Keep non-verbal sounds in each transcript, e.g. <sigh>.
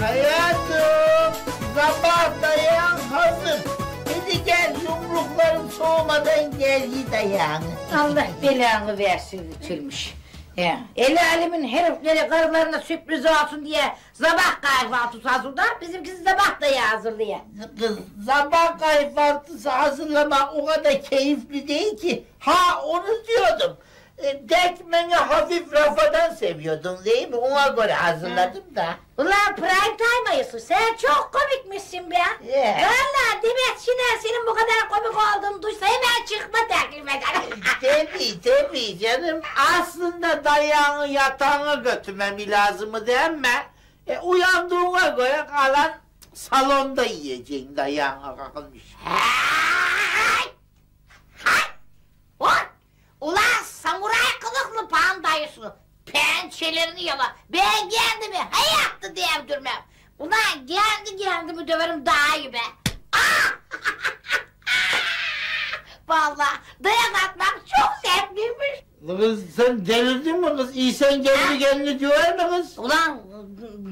Hayatım, sabah dayan hazır. Hadi gel yumrukların soğumadan gel yi dayağını. Allah belanı versin ütülmüş. Ya, el alemin herifleri karılarına sürpriz olsun diye sabah kahvaltısı hazırlar, bizimkisi sabah dayı hazırlıyor. Kız sabah kahvaltısı hazırlamak o kadar keyifli değil ki. Ha onu diyordum. E, Dekmeni hafif rafadan seviyordun değil mi? Ona göre hazırladım da. Ulan prime time ayısı, sen çok komikmişsin be. Yeah. Valla Demet Şener senin bu kadar komik olduğunu duysa hemen çıkma teklif eder. Tabii tabii canım. Aslında dayağını yatağına götürmem lazımı değil mi? E, uyandığına göre kalan salonda yiyeceğin dayağına kalkılmış. Hay! Hay! Ulan! Ulan samuray kılıklı pandayısı! Pençelerini yala! Ben kendimi hayatta devdirmem! Ulan geldi kendimi döverim daha iyi be! Ah! <laughs> Vallahi dayak atmak çok zevkliymiş! Kız sen delirdin mi kız? İyi sen kendi kendini diyor mu kız? Ulan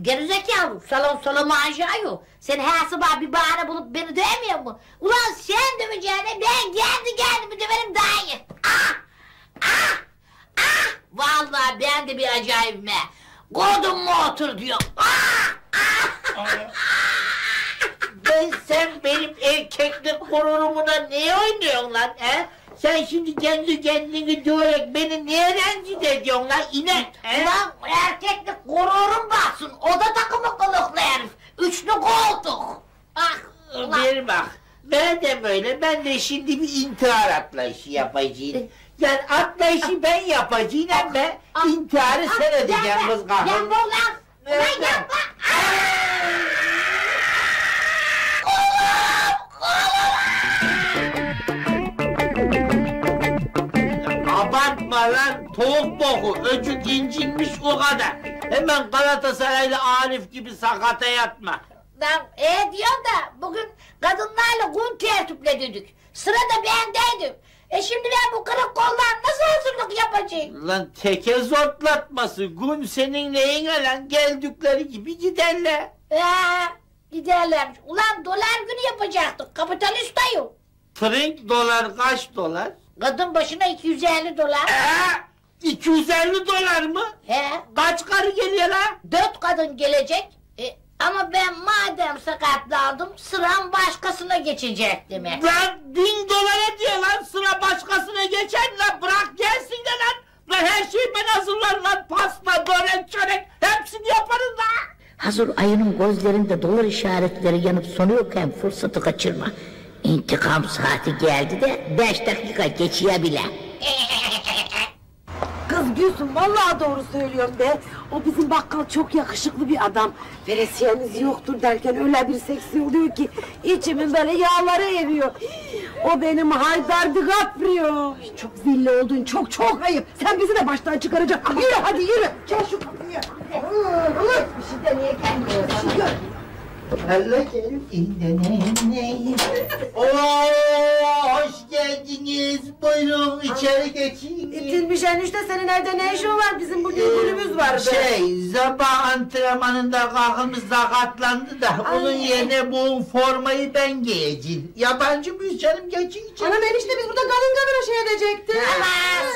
gerizekalı salon salon aşağı Sen her sabah bir bahane bulup beni dövmüyor mu? Ulan sen döveceğine ben kendi kendimi döverim daha iyi. Ah! Ah! Ah! Vallahi ben de bir acayibim he. Kodum mu otur diyor. Ah! Ah! Ben sen benim erkeklik gururumuna niye oynuyorsun lan he? Sen şimdi kendi kendini diyerek beni niye rencide ediyorsun lan inek he? Ulan erkeklik gururum baksın. O da takımı kılıklı herif. Üçlü koltuk. Ah! Ulan. Bir bak. Ben de böyle, ben de şimdi bir intihar atlayışı yapacağım. Yani atlayışı ben yapacağım Ah, intiharı ah, sen edeceksin yapma, kız kahve. Yapma ulan! Ulan Nerede? yapma! Abartma lan tavuk boku, öcük incinmiş o kadar. Hemen Galatasaraylı Arif gibi sakata yatma. Lan e diyor da bugün kadınlarla gun tertipledik. Sırada bendeydim. E şimdi ben bu kırık kollar nasıl hazırlık yapacağım? Lan teke zortlatması, gün senin neyine lan geldikleri gibi giderler. Ee, giderlermiş. Ulan dolar günü yapacaktık. Kapitalist ayı. Trink dolar kaç dolar? Kadın başına 250 dolar. Ee, 250 dolar mı? He, Kaç karı geliyor lan? dört kadın gelecek. Ama ben madem sakatlandım sıram başkasına geçecek demek. Lan bin dolara diyor lan sıra başkasına geçer lan bırak gelsin de lan. Lan her şeyi ben hazırlarım lan pasta, börek, çörek hepsini yaparız lan. Hazır ayının gözlerinde dolar işaretleri yanıp sonuyorken fırsatı kaçırma. İntikam saati geldi de beş dakika geçiyor bile. Vallahi doğru söylüyorum be. O bizim bakkal çok yakışıklı bir adam. Veresiyeniz yoktur derken öyle bir seksi oluyor ki içimin böyle yağları eriyor. O benim Haydar DiCaprio. Çok zilli oldun çok çok ayıp. Sen bizi de baştan çıkaracaksın. Yürü hadi yürü. Gel şu kapıya. Olur. Bir şey demeye gelmiyor. Ne ne? Oo, hoş geldiniz. Buyurun içeri geçin. İtilmiş enişte senin evde ne işin var? Bizim bugün günümüz vardı. Şey, sabah antrenmanında kalkımız sakatlandı da onun yerine bu formayı ben giyeceğim. Yabancı mıyız canım geçin içeri. Anam enişte biz burada kadın kadına şey edecektik. Ama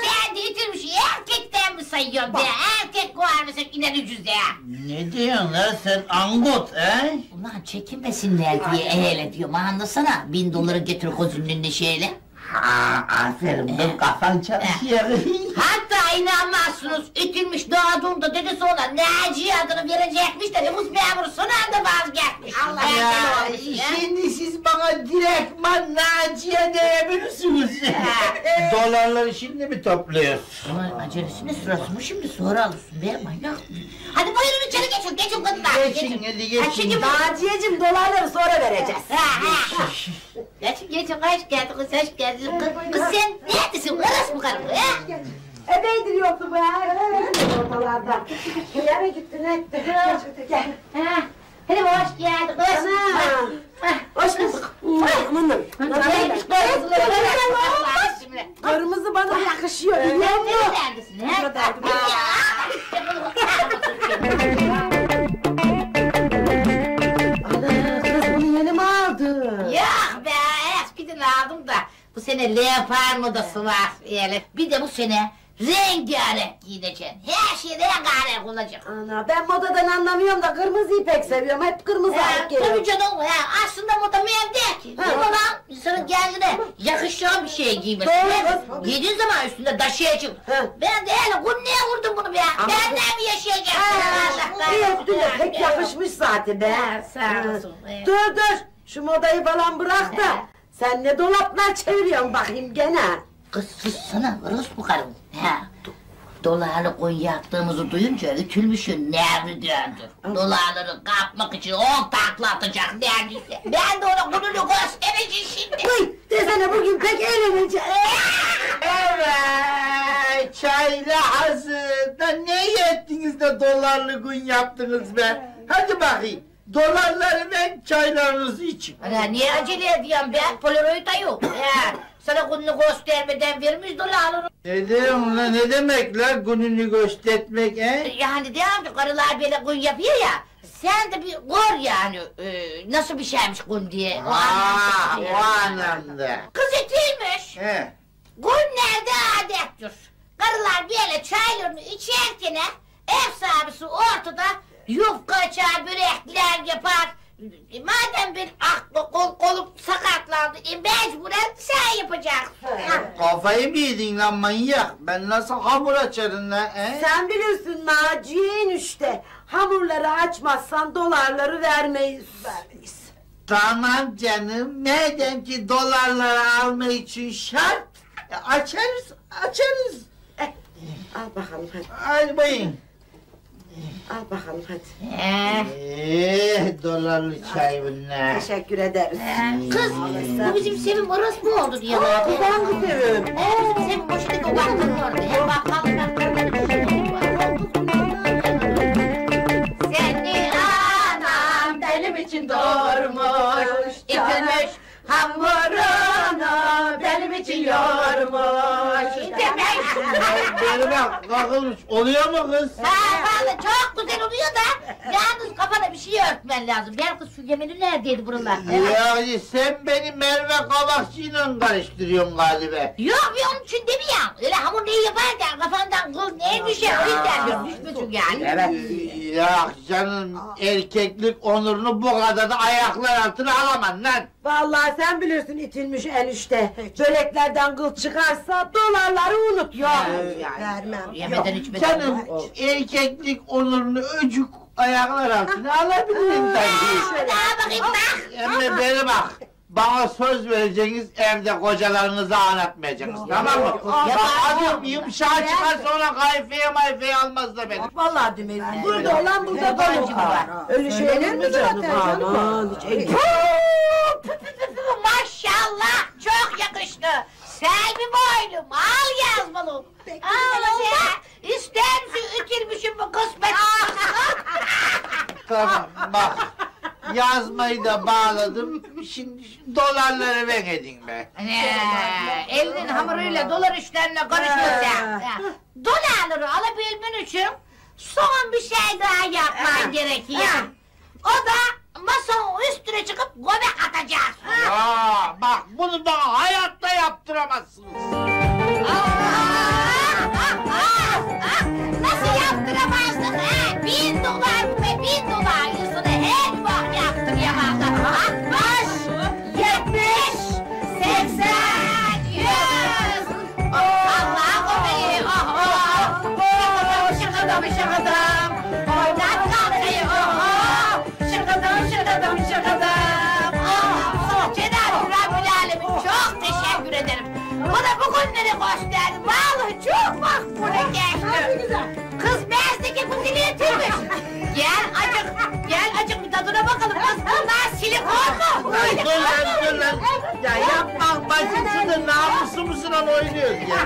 sen de itirmiş erkekten mi sayıyorsun be? Erkek var mı sen iner ucuz ya? Ne diyorsun lan sen angut he? Ulan çekinmesinler diye eyle diyorum anlasana. Bin doları getir gözünün önüne şöyle. Ha, aferin kız kafan çalışıyor. Hatta inanmazsınız itilmiş doğduğunda dedesi ona Naciye adını verecekmiş de nüfus memuru son anda vazgeçmiş. Allah ya şimdi siz bana direktman Naciye diyebilirsiniz. <laughs> Dolarları şimdi mi topluyorsun? Ama acelesine sırası mı şimdi sonra alırsın be manyak. Hadi buyurun içeri geçin geçin kadınlar. Geçin, hadi geçin. Hadi Naciyeciğim dolarları sonra vereceğiz. Ha, ha. Geçin geçin hoş geldin kız hoş geldin. Kız, kız sen neredesin? Orası mı kaldı? Ebeydir yoktu bu ya. Ebeydir ortalarda. Köye mi gittin etti? Gel. Hele hoş geldin. Hoş. Hoş bulduk. Amanım. Neymiş kırmızı? Kırmızı bana yakışıyor. Biliyor musun? Neredendesin? Neredendesin? Bu sene leopar modası var. Yani bir de bu sene rengarenk giyineceksin. Her şey rengarenk olacak. Ana ben modadan anlamıyorum da kırmızıyı pek seviyorum. Hep kırmızı alıp geliyorum. tabii canım ya aslında moda mühim değil ki. Değil mi lan? İnsanın kendine yakışan bir şey giymesi. Doğru. Ben Giydiğin zaman üstünde taşıyacak. Ben de hele niye vurdum bunu be? Ama- Benden mi iyi ettin de pek yakışmış zaten be. Sağ evet. Dur dur. Şu modayı falan bırak da. Sen ne dolaplar çeviriyorsun bakayım gene. Kız sussana, Rus bu karım. Ha. Dolarlı koyun yaktığımızı duyunca ütülmüşün nerede döndü. Dolarları kapmak için on takla atacak neredeyse. Ben de ona gününü göstereceğim şimdi. Uy desene bugün pek eğleneceğiz. Evet, çayla hazır. Da ne ettiniz de dolarlı gün yaptınız be? Hadi bakayım. Dolarları ben çaylarınızı için. Ana niye acele ediyorsun be? Polaroid da yok. <clears throat> Ya, sana gününü göstermeden vermiş dolarları. Ne diyorsun lan ne demek lan gününü göstermek he? Yani diyorum ki karılar böyle gün yapıyor ya. Sen de bir gör yani e, nasıl bir şeymiş gün diye. O Aa, anlamda. o anlamda. Kız etiymiş. He. Günlerde adettir. Karılar böyle çaylarını içerken ev sahibisi ortada yufka açar, börekler yapar. E, Madem bir aklı kol, kolum sakatlandı, e, mecburen sen yapacaksın. Kafayı mı yedin lan manyak? Ben nasıl hamur açarım lan he? Sen bilirsin Naciye işte. Hamurları açmazsan dolarları vermeyiz. Vermeyiz. Tamam canım. Madem ki dolarları alma için şart. e, Açarız, açarız. Eh, al bakalım hadi. Hadi bayım. Al bakalım hadi. Ee, Eee dolarlı çay bunlar. Teşekkür ederiz. ee, kız, bu bizim Sevim orası mı oldu diye var. Ben bu seviyorum. Ee, bizim Sevim boşuna o bakkalın orada. Hem bakkalın Seni anam benim için doğurmuş, itilmiş hamurunu benim için yoğurmuş. Beni bak kakılmış. Oluyor mu kız? Ha vallahi çok güzel oluyor da yalnız kafana bir şey örtmen lazım. Ben kız şu yemini neredeydi buralar? Yani sen beni Merve Kavakçı'yla karıştırıyorsun galiba. Yok bir onun için demiyorum. Öyle hamur neyi yaparken kafandan kıl neye düşer o yüzden. Düşmesin yani. Ya canım erkeklik onurunu bu kadar da ayaklar altına alamam lan. Vallahi sen bilirsin itilmiş enişte. Böreklerden kıl çıkarsa dolarları unut. Yok. Vermem. Yemeden içmeden. Canım erkeklik onurunu öcük ayaklar altına alabilirim tabii. Aa, Daha bakayım bak. Ama beni bak. Bana söz vereceksiniz evde kocalarınızı anlatmayacaksınız tamam mı? Ya Bak adım yumuşağa çıkar sonra kayfeye mayfeye almaz da beni. Vallahi demeyiz. Burada olan burada var? Öyle şeyler mi canım? Aman hiç Maşallah çok yakıştı. Selvi boylum al yazmalı. Al ya. İster misin ütülmüşüm bu kısmet. Tamam bak. Yazmayı da bağladım. Şimdi dolarları ben edin be. Ne, elinin hamuruyla dolar işlerine karışmasın. Dolarları alabilmen için son bir şey daha yapman gerekiyor. O da masanın üstüne çıkıp göbek atacaksın. Ya bak bunu bana hayatta yaptıramazsınız. Dili yetirmiş. Gel acık, gel acık bir tadına bakalım. Kız bunlar silikon mu? Böyle Dur lan dur lan. Ya yapma bacımsın da namusumuzla oynuyoruz ya.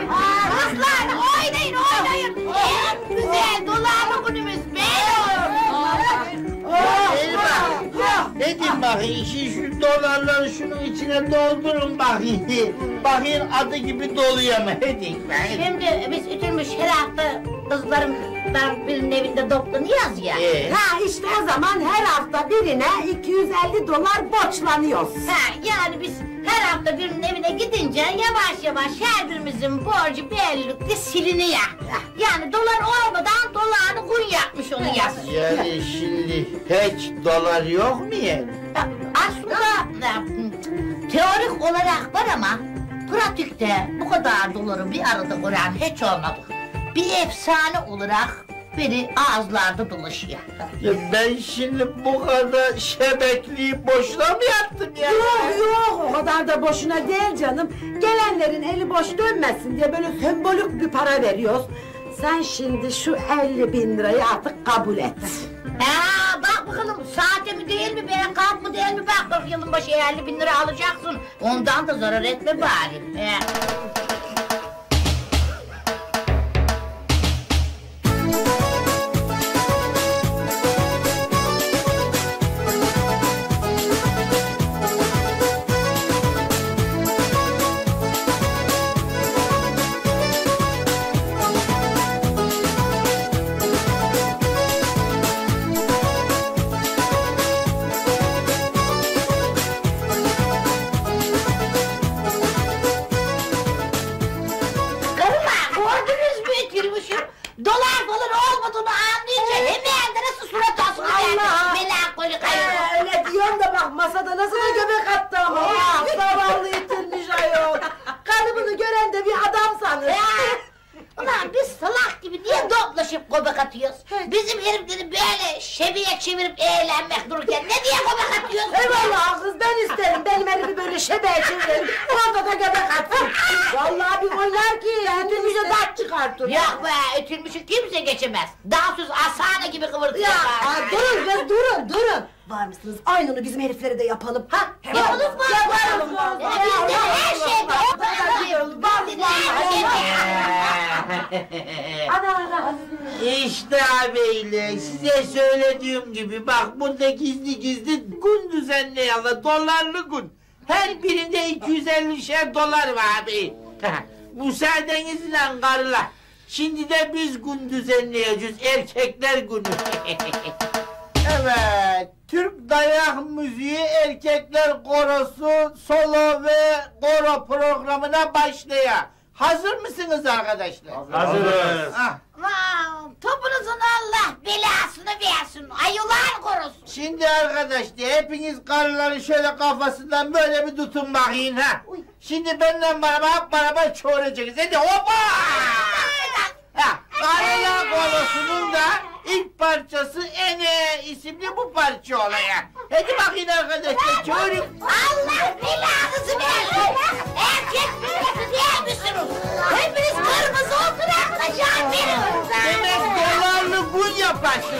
Kızlar oynayın oynayın. En güzel dolarlı günümüz benim. Ne diyeyim bakayım işin şu dolarları şunun içine doldurun bakayım. Bakayım adı gibi doluyor mu? Hadi. Şimdi biz ütülmüş her hafta kızlarım birinin evinde toplanıyoruz ya. Ee? Ha işte o zaman her hafta birine 250 dolar borçlanıyoruz. Ha, yani biz her hafta birinin evine gidince yavaş yavaş her birimizin borcu böylelikle siliniyor. Yani dolar olmadan dolarını kun yapmış onu yaz. Yani şimdi hiç dolar yok mu yani? Ya, Aslında ya, teorik olarak var ama pratikte bu kadar doları bir arada kuran hiç olmadı. Bir efsane olarak beni ağızlarda dolaşıyor. Ya ben şimdi bu kadar şebekliği boşuna mı yaptım ya? Yok yok o kadar da boşuna değil canım. Gelenlerin eli boş dönmesin diye böyle sembolik bir para veriyoruz. Sen şimdi şu 50 bin lirayı artık kabul et. Aa, bak bakalım saate mi değil mi be kalk mı değil mi bak bak yılın başı 50 bin lira alacaksın. Ondan da zarar etme bari. Dolar dolar olmadığını anlayınca hemen de nasıl surat asını verdi. Allah! Melankolik ayol. Ee, öyle diyorsun da bak masada nasıl da göbek attı ama. Ah, zavallı itilmiş ayol. Kalıbını gören de bir adam sanır. Ulan biz salak gibi niye toplaşıp göbek atıyoruz? Bizim herifleri böyle şebiye çevirip eğlenmek dururken ne diye göbek atıyoruz? Eyvallah kız ben isterim. Benim elimi böyle şebeğe çevirelim. Orada da göbek atsın. Vallahi bir oynar ki hepimize dert çıkartır. Yok be ötülmüşü kimse geçemez. Dansöz asana gibi kıvırtıyor. Ya aa, durun kız durun durun. Var mısınız? Aynını bizim heriflere de yapalım. Ha? Yapalım mı? Yapalım. Ya bizde her şey var. Bizde her şey var. Ana ana. İşte abiyle size söylediğim gibi bak burada gizli gizli gün düzenleyelim dolarlı gün. Her birinde 250 şey dolar var abi. <laughs> Müsaadenizle karılar. Şimdi de biz gün düzenleyeceğiz erkekler günü. <laughs> evet Türk dayak müziği erkekler korosu solo ve koro programına başlıyor. Hazır mısınız arkadaşlar? Hazırız. Ah. Topunuzun Allah belasını versin. Ayılar korusun. Şimdi arkadaşlar hepiniz karıları şöyle kafasından böyle bir tutun bakayım ha. Şimdi benden beraber beraber çoğuracaksınız. Hadi hoppa! Ha, karılar kolosunun da ilk parçası Ene isimli bu parça olaya. Hadi bakayım arkadaşlar çoğurun. Allah belanızı versin. Erkek milleti değil misiniz? Hepiniz kırmızı oturakla can veriyorsunuz. Demek dolarlı. Çoğurun arkadaşlar.